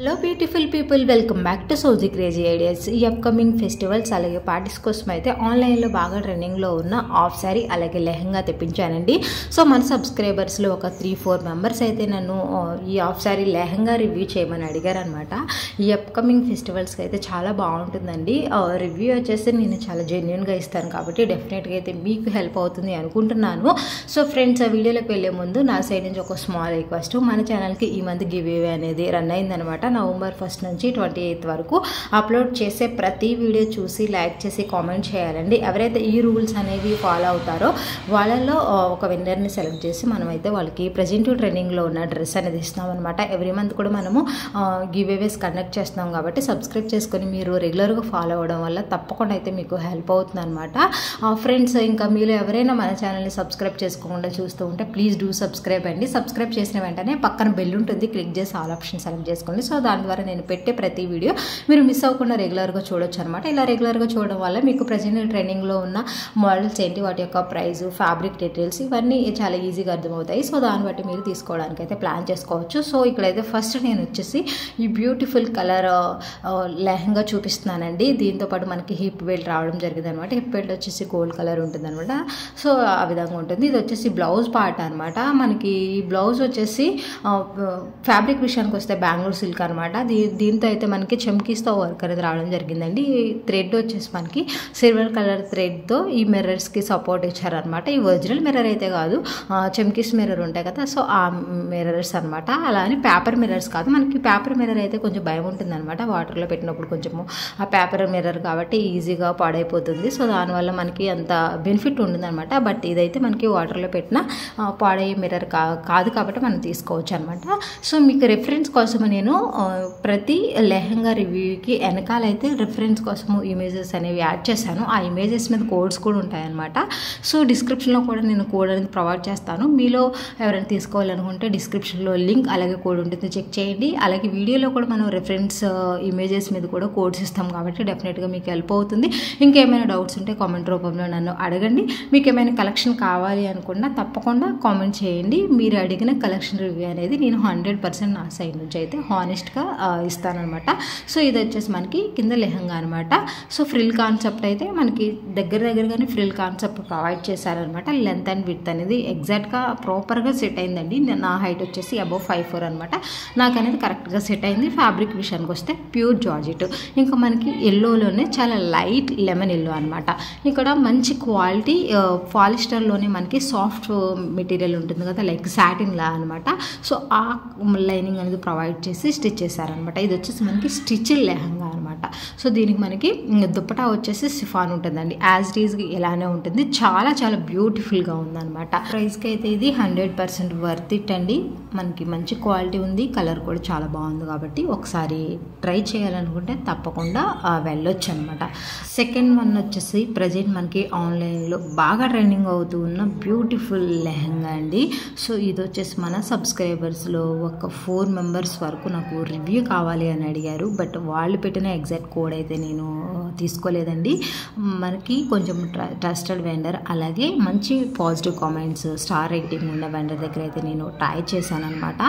Hello beautiful people welcome back to Sowji crazy ideas ఈ upcoming festivals అలాగే parties కోసం అయితే ఆన్లైన్లో బాగా ట్రెండింగ్లో ఉన్న ఆఫ్ శారీ అలాగే లెహంగా తెప్పించానండి. సో మన సబ్స్క్రైబర్స్లో ఒక త్రీ ఫోర్ మెంబర్స్ అయితే నన్ను ఈ ఆఫ్ శారీ లెహంగా రివ్యూ చేయమని అడిగారనమాట ఈ అప్కమింగ్ ఫెస్టివల్స్కి అయితే చాలా బాగుంటుందండి. రివ్యూ వచ్చేసి నేను చాలా జెన్యున్గా ఇస్తాను కాబట్టి డెఫినెట్గా అయితే మీకు హెల్ప్ అవుతుంది అనుకుంటున్నాను. సో ఫ్రెండ్స్ ఆ వీడియోలోకి వెళ్ళే ముందు నా సైడ్ నుంచి ఒక స్మాల్ రిక్వెస్ట్ మన ఛానల్కి ఈ మంత్ గివ్ అవే అనేది రన్ అయిందనమాట నవంబర్ ఫస్ట్ నుంచి ట్వంటీ ఎయిత్ వరకు అప్లోడ్ చేసే ప్రతి వీడియో చూసి లైక్ చేసి కామెంట్ చేయాలండి. ఎవరైతే ఈ రూల్స్ అనేవి ఫాలో అవుతారో వాళ్ళలో ఒక విన్నర్ని సెలెక్ట్ చేసి మనమైతే వాళ్ళకి ప్రజెంట్ ట్రైనింగ్లో ఉన్న డ్రెస్ అనేది ఇస్తామన్నమాట అనమాట ఎవ్రీ మంత్ కూడా మనము గివ్ అవేస్ కండక్ట్ చేస్తున్నాం కాబట్టి సబ్స్క్రైబ్ చేసుకొని మీరు రెగ్యులర్గా ఫాలో అవ్వడం వల్ల తప్పకుండా అయితే మీకు హెల్ప్ అవుతుంది అనమాట ఫ్రెండ్స్ ఇంకా మీరు ఎవరైనా మన ఛానల్ని సబ్స్క్రైబ్ చేసుకోకుండా చూస్తూ ఉంటే ప్లీజ్ డూ సబ్స్క్రైబ్ అండి. సబ్స్క్రైబ్ చేసిన వెంటనే పక్కన బెల్ ఉంటుంది. క్లిక్ చేసి ఆల్ ఆప్షన్ సెలెక్ట్ చేసుకోండి. సో సో దాని ద్వారా నేను పెట్టే ప్రతి వీడియో మీరు మిస్ అవ్వకుండా రెగ్యులర్గా చూడొచ్చు అనమాట ఇలా రెగ్యులర్గా చూడడం వల్ల మీకు ప్రజెంట్ ట్రెండింగ్లో ఉన్న మోడల్స్ ఏంటి వాటి యొక్క ప్రైస్ ఫ్యాబ్రిక్ డీటెయిల్స్ ఇవన్నీ చాలా ఈజీగా అర్థమవుతాయి. సో దాన్ని బట్టి మీరు తీసుకోవడానికి అయితే ప్లాన్ చేసుకోవచ్చు. సో ఇక్కడైతే ఫస్ట్ నేను వచ్చేసి ఈ బ్యూటిఫుల్ కలర్ లెహంగా చూపిస్తున్నానండి. దీంతో పాటు మనకి హిప్ బెల్ట్ రావడం జరిగింది అనమాట హిప్ బెల్ట్ వచ్చేసి గోల్డ్ కలర్ ఉంటుంది అనమాట సో ఆ విధంగా ఉంటుంది. ఇది వచ్చేసి బ్లౌజ్ పార్ట్ అనమాట మనకి ఈ బ్లౌజ్ వచ్చేసి ఫ్యాబ్రిక్ విషయానికి వస్తే బెంగళూరు సిల్క్ అనమాట దీ దీంతో అయితే మనకి చెమ్కీస్తో వర్క్ అనేది రావడం జరిగిందండి. ఈ థ్రెడ్ వచ్చేసి మనకి సిల్వర్ కలర్ థ్రెడ్తో ఈ మిర్రర్స్కి సపోర్ట్ ఇచ్చారనమాట ఈ ఒరిజినల్ మిర్రర్ అయితే కాదు ఆ, చెమ్కీస్ మిర్రర్ ఉంటాయి కదా సో ఆ మిర్రర్స్ అనమాట అలా అని పేపర్ మిర్రర్స్ కాదు మనకి పేపర్ మిర్రర్ అయితే కొంచెం భయం ఉంటుంది అనమాట వాటర్లో పెట్టినప్పుడు కొంచెము ఆ పేపర్ మిర్రర్ కాబట్టి ఈజీగా పాడైపోతుంది. సో దానివల్ల మనకి అంత బెనిఫిట్ ఉండదనమాట బట్ ఇదైతే మనకి వాటర్లో పెట్టిన పాడయ్యే మిర్రర్ కా కాదు కాబట్టి మనం తీసుకోవచ్చు అనమాట సో మీకు రెఫరెన్స్ కోసం నేను ప్రతి లెహంగా రివ్యూకి వెనకాలైతే రిఫరెన్స్ కోసము ఇమేజెస్ అనేవి యాడ్ చేశాను. ఆ ఇమేజెస్ మీద కోడ్స్ కూడా ఉంటాయన్నమాట. సో డిస్క్రిప్షన్లో కూడా నేను కోడ్ అనేది ప్రొవైడ్ చేస్తాను. మీలో ఎవరైనా తీసుకోవాలనుకుంటే డిస్క్రిప్షన్లో లింక్ అలాగే కోడ్ ఉంటుంది. చెక్ చేయండి. అలాగే వీడియోలో కూడా మనం రెఫరెన్స్ ఇమేజెస్ మీద కూడా కోడ్స్ ఇస్తాం కాబట్టి డెఫినెట్గా మీకు హెల్ప్ అవుతుంది. ఇంకేమైనా డౌట్స్ ఉంటే కామెంట్ రూపంలో నన్ను అడగండి. మీకు ఏమైనా కలెక్షన్ కావాలి అనుకున్నా తప్పకుండా కామెంట్ చేయండి. మీరు అడిగిన కలెక్షన్ రివ్యూ అనేది నేను హండ్రెడ్ పర్సెంట్ నా సైడ్ నుంచి అయితే హానెస్ట్గా ఇస్తానమాట సో ఇది వచ్చేసి మనకి కింద లెహంగా అనమాట సో ఫ్రిల్ కాన్సెప్ట్ అయితే మనకి దగ్గర దగ్గరగానే ఫ్రిల్ కాన్సెప్ట్ ప్రొవైడ్ చేశారనమాట లెంత్ అండ్ విత్ అనేది ఎగ్జాక్ట్గా ప్రాపర్గా సెట్ అయిందండి. నా హైట్ వచ్చేసి అబౌవ్ ఫైవ్ ఫోర్ అనమాట నాకు అనేది కరెక్ట్గా సెట్ అయింది. ఫ్యాబ్రిక్ విషయానికి వస్తే ప్యూర్ జార్జెట్. ఇంకా మనకి ఎల్లోలోనే చాలా లైట్ లెమన్ ఎల్లో అనమాట ఇక్కడ మంచి క్వాలిటీ పాలిస్టర్లోనే మనకి సాఫ్ట్ మెటీరియల్ ఉంటుంది కదా లైక్ సాటిన్ లా అనమాట సో ఆ లైనింగ్ అనేది ప్రొవైడ్ చేసి స్టిచ్ చేశారనమాట ఇది వచ్చేసి మనకి స్టిచ్ లెహంగా అనమాట సో దీనికి మనకి దుప్పటా వచ్చేసి సిఫాన్ ఉంటుందండి. యాజ్ టీజ్కి ఇలానే ఉంటుంది. చాలా చాలా బ్యూటిఫుల్గా ఉందన్నమాట. ప్రైస్కి అయితే ఇది హండ్రెడ్ పర్సెంట్ వర్త్ ఇట్ అండి. మనకి మంచి క్వాలిటీ ఉంది. కలర్ కూడా చాలా బాగుంది కాబట్టి ఒకసారి ట్రై చేయాలనుకుంటే తప్పకుండా వెళ్ళొచ్చు అనమాట సెకండ్ వన్ వచ్చేసి ప్రజెంట్ మనకి ఆన్లైన్లో బాగా ట్రెండింగ్ అవుతూ ఉన్న బ్యూటిఫుల్ లెహంగా అండి. సో ఇది వచ్చేసి మన సబ్స్క్రైబర్స్లో ఒక ఫోర్ మెంబర్స్ వరకు నాకు రివ్యూ కావాలి అని అడిగారు. బట్ వాళ్ళు పెట్టిన ఎగ్జాక్ట్ కోడ్ అయితే నేను తీసుకోలేదండి. మనకి కొంచెం ట్రస్టెడ్ వెండర్ అలాగే మంచి పాజిటివ్ కామెంట్స్ స్టార్ రేటింగ్ ఉన్న వెండర్ దగ్గర అయితే నేను ట్రై చేశాను అనమాట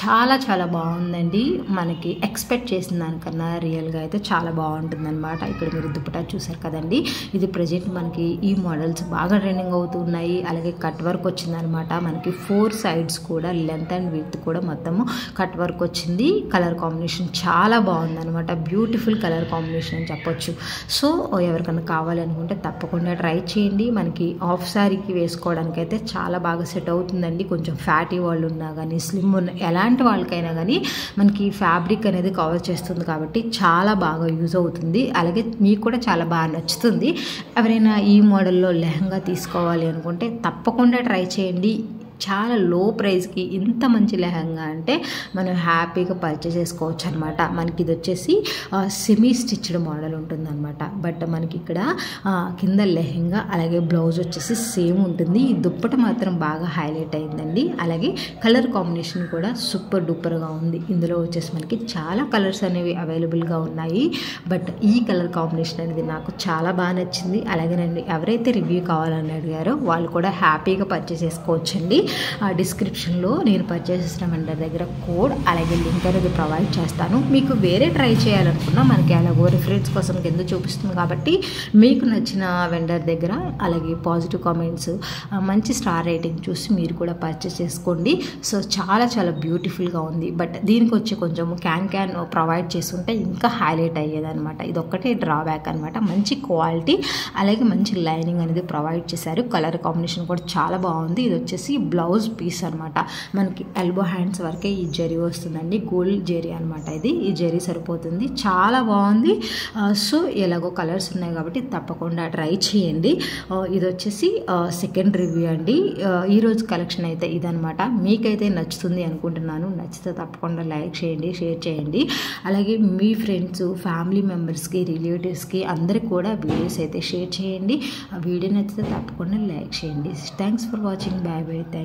చాలా చాలా బాగుందండి. మనకి ఎక్స్పెక్ట్ చేసిన దానికన్నా రియల్గా అయితే చాలా బాగుంటుందన్నమాట. ఇక్కడ మీరు దుప్పటా చూసారు కదండి. ఇది ప్రజెంట్ మనకి ఈ మోడల్స్ బాగా ట్రెండింగ్ అవుతున్నాయి. అలాగే కట్ వర్క్ వచ్చిందనమాట మనకి ఫోర్ సైడ్స్ కూడా లెంత్ అండ్ విత్ కూడా మొత్తము కట్ వర్క్ వచ్చింది. కలర్ కాంబినేషన్ చాలా బాగుందనమాట బ్యూటిఫుల్ కలర్ కాంబినేషన్ అని చెప్పొచ్చు. సో ఎవరికైనా కావాలనుకుంటే తప్పకుండా ట్రై చేయండి. మనకి ఆఫ్ శారీకి వేసుకోవడానికి అయితే చాలా బాగా సెట్ అవుతుందండి. కొంచెం ఫ్యాటీ వాళ్ళు ఉన్నా కానీ స్లిమ్ ఉన్న ఎలాంటి వాళ్ళకైనా కానీ మనకి ఫ్యాబ్రిక్ అనేది కవర్ చేస్తుంది కాబట్టి చాలా బాగా యూజ్ అవుతుంది. అలాగే మీకు కూడా చాలా బాగా నచ్చుతుంది. ఎవరైనా ఈ మోడల్లో లెహంగా తీసుకోవాలి అనుకుంటే తప్పకుండా ట్రై చేయండి. చాలా లో ప్రైస్కి ఇంత మంచి లెహంగా అంటే మనం హ్యాపీగా పర్చేస్ చేసుకోవచ్చు అనమాట మనకి ఇది వచ్చేసి సెమీ స్టిచ్డ్ మోడల్ ఉంటుందన్నమాట. బట్ మనకి ఇక్కడ కింద లెహంగా అలాగే బ్లౌజ్ వచ్చేసి సేమ్ ఉంటుంది. ఈ దుప్పట మాత్రం బాగా హైలైట్ అయిందండి. అలాగే కలర్ కాంబినేషన్ కూడా సూపర్ డూపర్గా ఉంది. ఇందులో వచ్చేసి మనకి చాలా కలర్స్ అనేవి అవైలబుల్గా ఉన్నాయి. బట్ ఈ కలర్ కాంబినేషన్ అనేది నాకు చాలా బాగా నచ్చింది. అలాగే నన్ను ఎవరైతే రివ్యూ కావాలని అడిగారో వాళ్ళు కూడా హ్యాపీగా పర్చేస్ చేసుకోవచ్చండి. డిస్క్రిప్షన్లో నేను పర్చేస్ చేసిన వెండర్ దగ్గర కోడ్ అలాగే లింక్ అనేది ప్రొవైడ్ చేస్తాను. మీకు వేరే ట్రై చేయాలనుకున్నా మనకి అలాగో రిఫరెన్స్ కోసం కింద చూపిస్తుంది కాబట్టి మీకు నచ్చిన వెండర్ దగ్గర అలాగే పాజిటివ్ కామెంట్స్ మంచి స్టార్ రేటింగ్ చూసి మీరు కూడా పర్చేస్ చేసుకోండి. సో చాలా చాలా బ్యూటిఫుల్గా ఉంది. బట్ దీనికి వచ్చి కొంచెం క్యాన్ క్యాన్ ప్రొవైడ్ చేస్తుంటే ఇంకా హైలైట్ అయ్యేదనమాట ఇది ఒక్కటే డ్రాబ్యాక్ అనమాట మంచి క్వాలిటీ అలాగే మంచి లైనింగ్ అనేది ప్రొవైడ్ చేశారు. కలర్ కాంబినేషన్ కూడా చాలా బాగుంది. ఇది వచ్చేసి బ్లౌజ్ పీస్ అనమాట మనకి ఎల్బో హ్యాండ్స్ వరకే ఈ జరీ వస్తుందండి. గోల్డ్ జరీ అనమాట ఇది. ఈ జరీ సరిపోతుంది. చాలా బాగుంది. సో ఎలాగో కలర్స్ ఉన్నాయి కాబట్టి తప్పకుండా ట్రై చేయండి. ఇది వచ్చేసి సెకండ్ రివ్యూ అండి. ఈరోజు కలెక్షన్ అయితే ఇదనమాట మీకైతే నచ్చుతుంది అనుకుంటున్నాను. నచ్చితే తప్పకుండా లైక్ చేయండి షేర్ చేయండి. అలాగే మీ ఫ్రెండ్స్ ఫ్యామిలీ మెంబర్స్కి రిలేటివ్స్కి అందరికి కూడా వీడియోస్ అయితే షేర్ చేయండి. ఆ వీడియో నచ్చితే తప్పకుండా లైక్ చేయండి. Thanks for watching bye bye thank